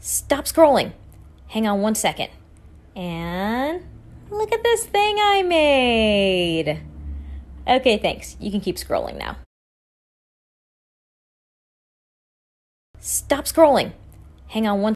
Stop scrolling. Hang on one second. And look at this thing I made. Okay, thanks. You can keep scrolling now. Stop scrolling. Hang on one